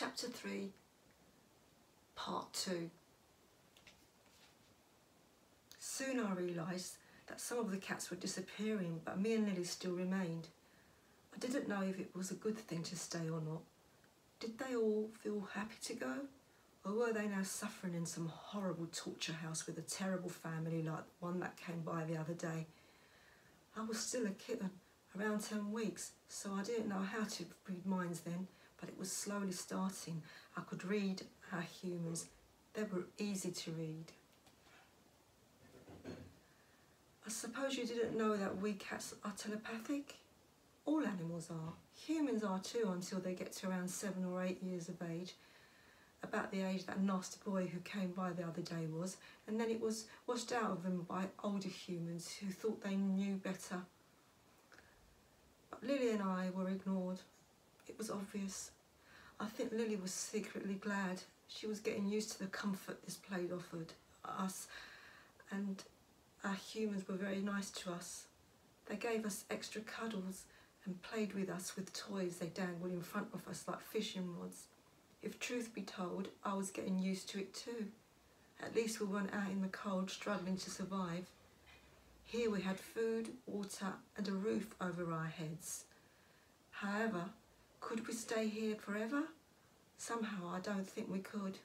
Chapter 3, Part 2. Soon I realised that some of the cats were disappearing, but me and Lily still remained. I didn't know if it was a good thing to stay or not. Did they all feel happy to go? Or were they now suffering in some horrible torture house with a terrible family like the one that came by the other day? I was still a kitten, around 10 weeks, so I didn't know how to read minds then, but it was slowly starting. I could read our humans. They were easy to read. I suppose you didn't know that we cats are telepathic? All animals are. Humans are too until they get to around seven or eight years of age. About the age that nasty boy who came by the other day was, and then it was washed out of them by older humans who thought they knew better. But Lily and I were ignored. Was obvious. I think Lily was secretly glad. She was getting used to the comfort this place offered us, and our humans were very nice to us. They gave us extra cuddles and played with us with toys they dangled in front of us like fishing rods. If truth be told, I was getting used to it too. At least we weren't out in the cold struggling to survive. Here we had food, water and a roof over our heads. However, could we stay here forever? Somehow I don't think we could.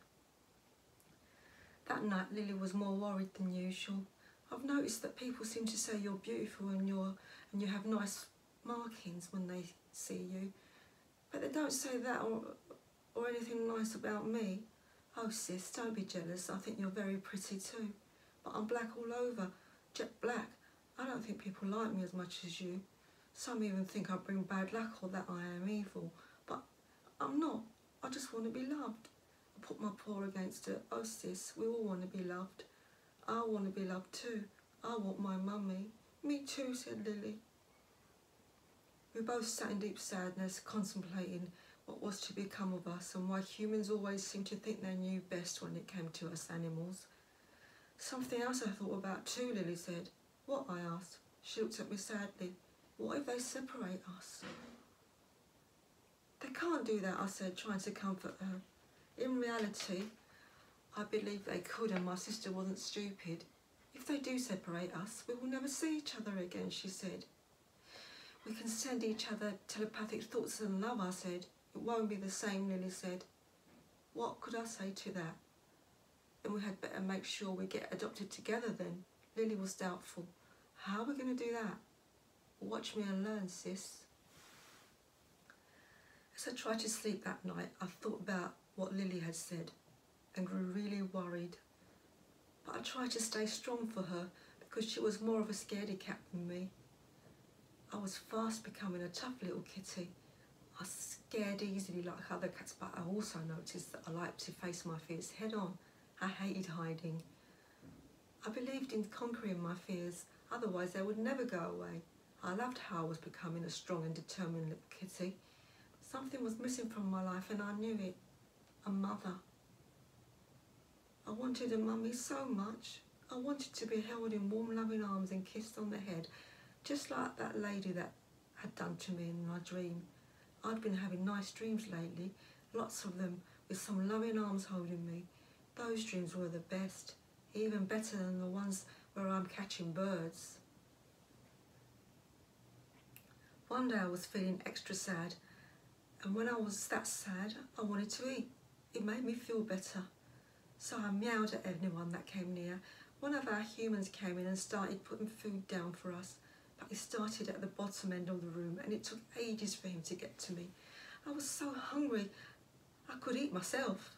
That night Lily was more worried than usual. I've noticed that people seem to say you're beautiful and you're and you have nice markings when they see you. But they don't say that or or anything nice about me. Oh sis, don't be jealous. I think you're very pretty too. But I'm black all over, jet black. I don't think people like me as much as you. Some even think I bring bad luck or that I am evil. But I'm not. I just want to be loved. I put my paw against it. Oh sis, we all want to be loved. I want to be loved too. I want my mummy. Me too, said Lily. We both sat in deep sadness, contemplating what was to become of us and why humans always seemed to think they knew best when it came to us animals. Something else I thought about too, Lily said. What? I asked. She looked at me sadly. What if they separate us? They can't do that, I said, trying to comfort her. In reality, I believe they could and my sister wasn't stupid. If they do separate us, we will never see each other again, she said. We can send each other telepathic thoughts and love, I said. It won't be the same, Lily said. What could I say to that? Then we had better make sure we get adopted together then. Lily was doubtful. How are we going to do that? Watch me and learn, sis. As I tried to sleep that night, I thought about what Lily had said and grew really worried. But I tried to stay strong for her because she was more of a scaredy cat than me. I was fast becoming a tough little kitty. I scared easily like other cats, but I also noticed that I liked to face my fears head on. I hated hiding. I believed in conquering my fears, otherwise they would never go away. I loved how I was becoming a strong and determined little kitty. Something was missing from my life and I knew it. A mother. I wanted a mummy so much. I wanted to be held in warm loving arms and kissed on the head, just like that lady that had done to me in my dream. I'd been having nice dreams lately, lots of them with some loving arms holding me. Those dreams were the best, even better than the ones where I'm catching birds. One day I was feeling extra sad, and when I was that sad, I wanted to eat. It made me feel better. So I meowed at anyone that came near. One of our humans came in and started putting food down for us, but he started at the bottom end of the room and it took ages for him to get to me. I was so hungry, I could eat myself.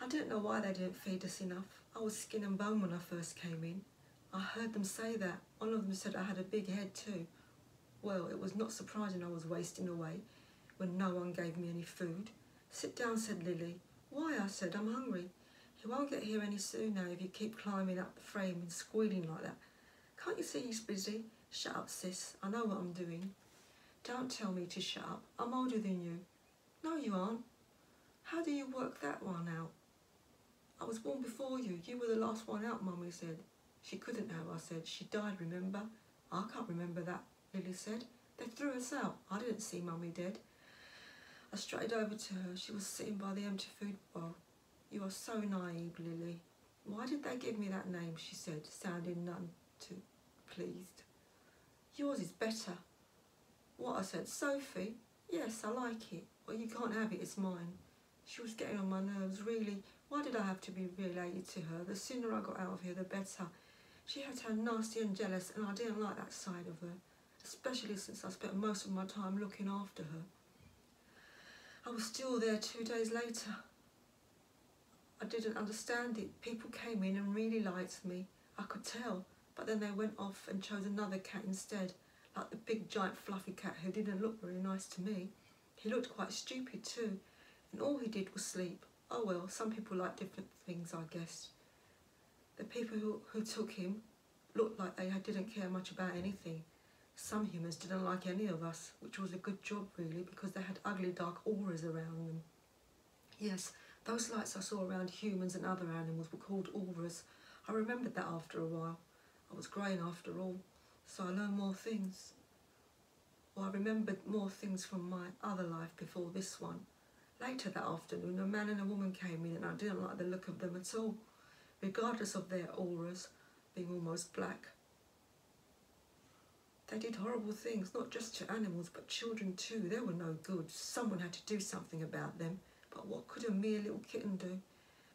I don't know why they didn't feed us enough. I was skin and bone when I first came in. I heard them say that. One of them said I had a big head too. Well, it was not surprising I was wasting away when no one gave me any food. Sit down, said Lily. Why, I said, I'm hungry. You won't get here any sooner if you keep climbing up the frame and squealing like that. Can't you see he's busy? Shut up, sis. I know what I'm doing. Don't tell me to shut up. I'm older than you. No, you aren't. How do you work that one out? I was born before you. You were the last one out, Mummy said. She couldn't have, I said. She died, remember? I can't remember that, Lily said. They threw us out. I didn't see Mummy dead. I strayed over to her. She was sitting by the empty food bowl. You are so naive, Lily. Why did they give me that name? She said, sounding none too pleased. Yours is better. What I said, Sophie? Yes, I like it. Well, you can't have it, it's mine. She was getting on my nerves, really. Why did I have to be related to her? The sooner I got out of here, the better. She had turned nasty and jealous, and I didn't like that side of her, especially since I spent most of my time looking after her. I was still there two days later. I didn't understand it. People came in and really liked me. I could tell. But then they went off and chose another cat instead, like the big giant fluffy cat who didn't look very nice to me. He looked quite stupid too, and all he did was sleep. Oh well, some people like different things, I guess. The people who, who took him looked like they didn't care much about anything. Some humans didn't like any of us, which was a good job really, because they had ugly dark auras around them. Yes, those lights I saw around humans and other animals were called auras. I remembered that after a while. I was growing after all, so I learned more things. Well, I remembered more things from my other life before this one. Later that afternoon, a man and a woman came in and I didn't like the look of them at all, regardless of their auras being almost black. They did horrible things, not just to animals, but children too. They were no good. Someone had to do something about them. But what could a mere little kitten do?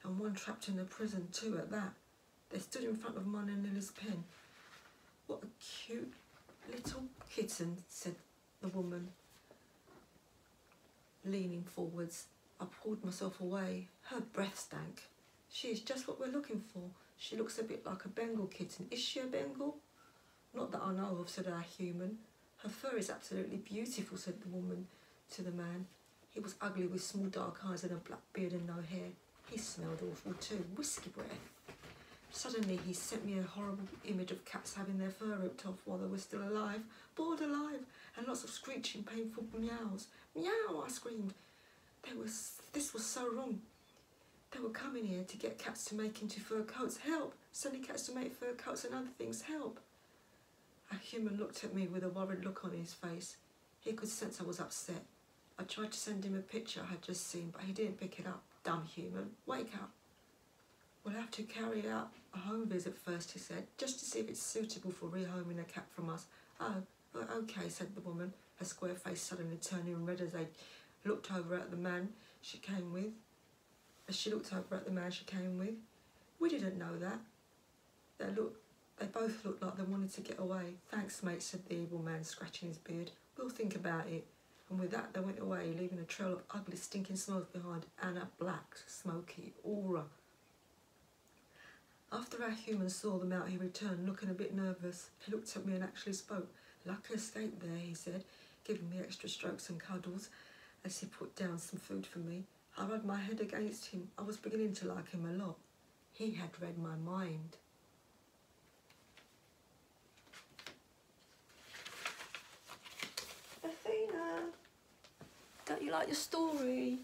And one trapped in a prison too at that. They stood in front of mine and Lily's pen. What a cute little kitten, said the woman, leaning forwards. I pulled myself away. Her breath stank. She is just what we're looking for. She looks a bit like a Bengal kitten. Is she a Bengal? Not that I know of, said our human. Her fur is absolutely beautiful, said the woman to the man. He was ugly with small dark eyes and a black beard and no hair. He smelled awful too, whiskey breath. Suddenly he sent me a horrible image of cats having their fur ripped off while they were still alive, bored alive, and lots of screeching, painful meows. Meow, I screamed. There was, this was so wrong. They were coming here to get cats to make into fur coats. Help! Sending cats to make fur coats and other things. Help! A human looked at me with a worried look on his face. He could sense I was upset. I tried to send him a picture I had just seen, but he didn't pick it up. Dumb human. Wake up. We'll have to carry out a home visit first, he said, just to see if it's suitable for rehoming a cat from us. Oh, okay, said the woman, her square face suddenly turning red as they looked over at the man she came with. As she looked over at the man she came with. We didn't know that. They looked they both looked like they wanted to get away. Thanks, mate, said the evil man, scratching his beard. We'll think about it. And with that, they went away, leaving a trail of ugly, stinking smells behind and a black, smoky aura after our human saw them out, he returned, looking a bit nervous. He looked at me and actually spoke. Lucky escape there, he said, giving me extra strokes and cuddles as he put down some food for me. I rubbed my head against him. I was beginning to like him a lot. He had read my mind. Don't you like your story?